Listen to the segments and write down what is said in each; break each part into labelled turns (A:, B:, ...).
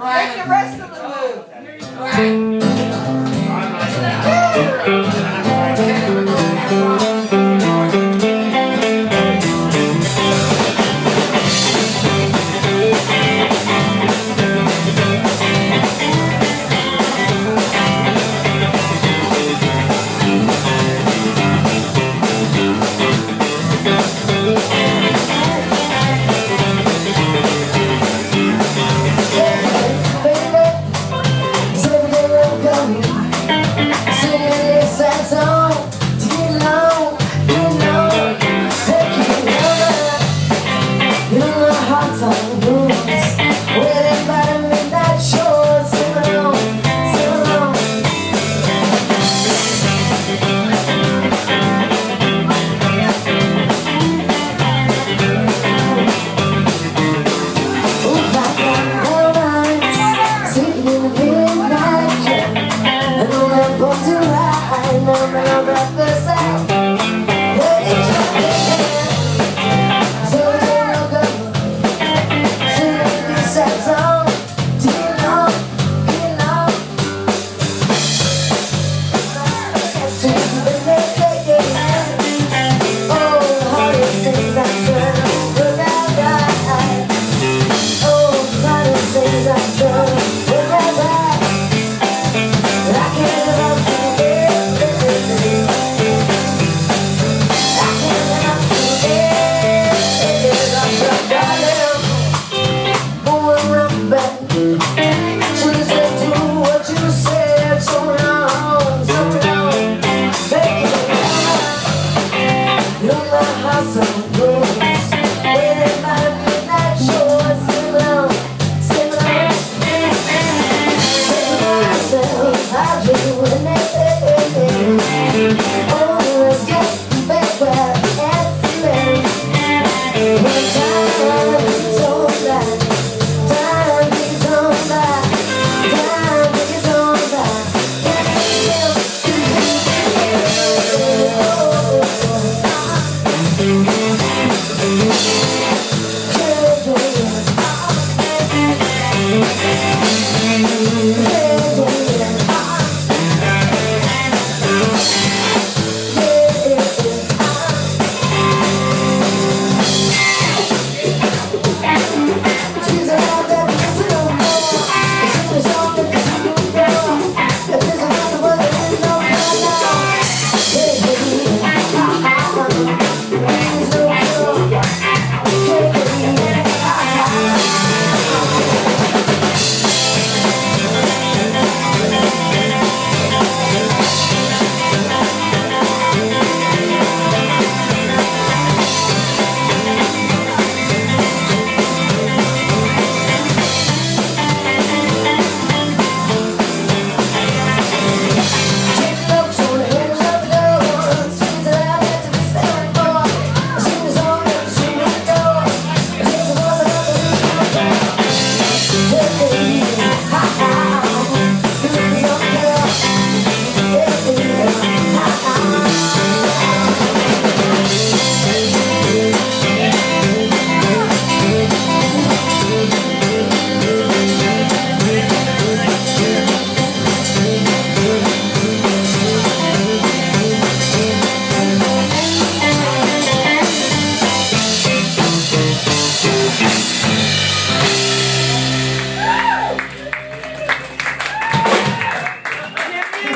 A: Make Won't do right, I know my breath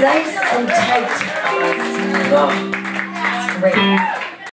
B: nice and tight. Oh, it's great.